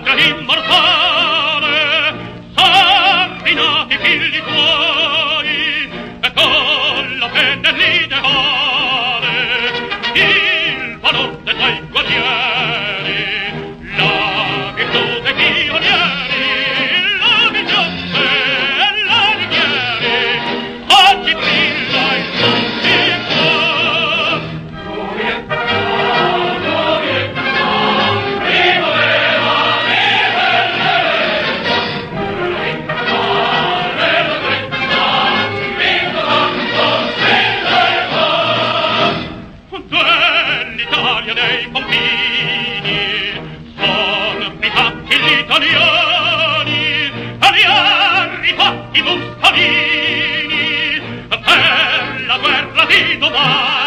patria immortale, sanguinati figli tuoi, e con la penne dei confini sono i fatti italiani italiani i fatti Mussolini per la guerra di domani.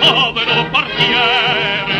povero portiere